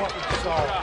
what we saw.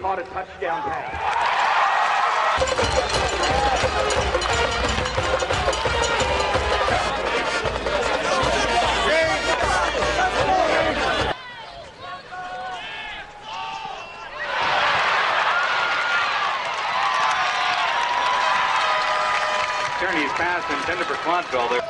caught a touchdown pass. pass intended for Quantrill there.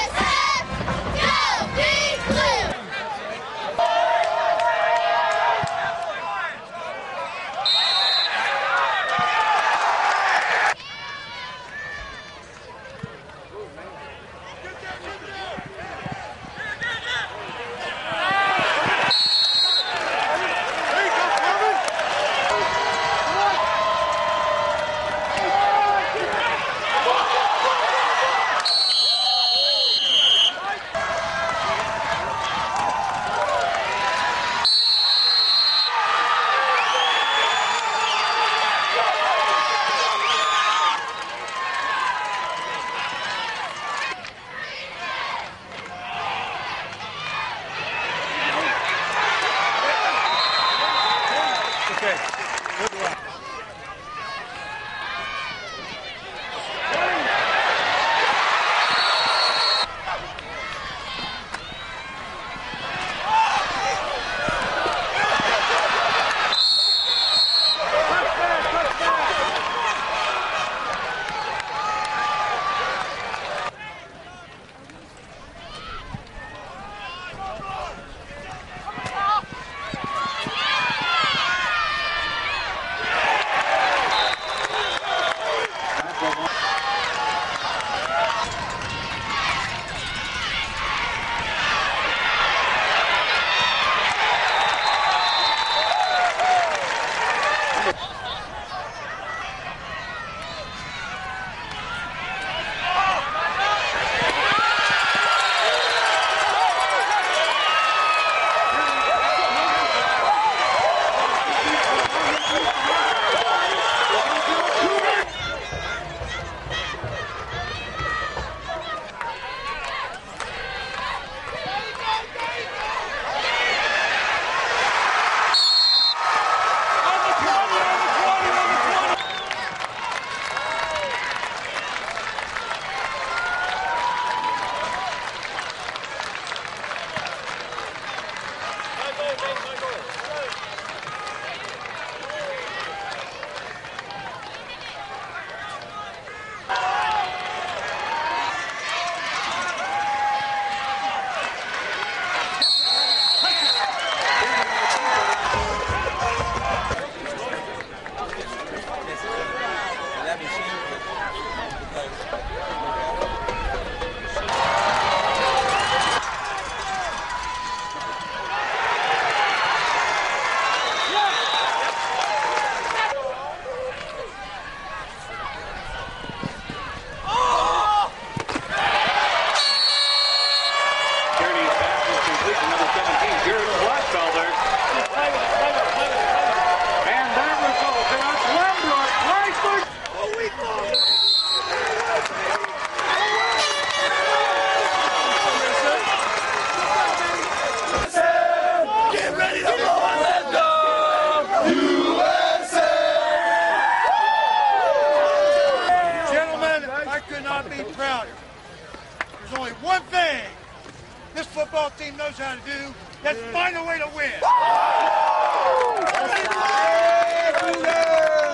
football team knows how to do. Let's find a way to win.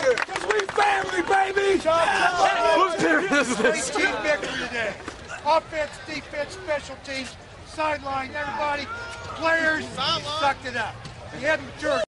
Because we family, baby. Who's doing this? Team victory today. Offense, defense, special teams, sideline, everybody, players, sucked it up. You haven't matured.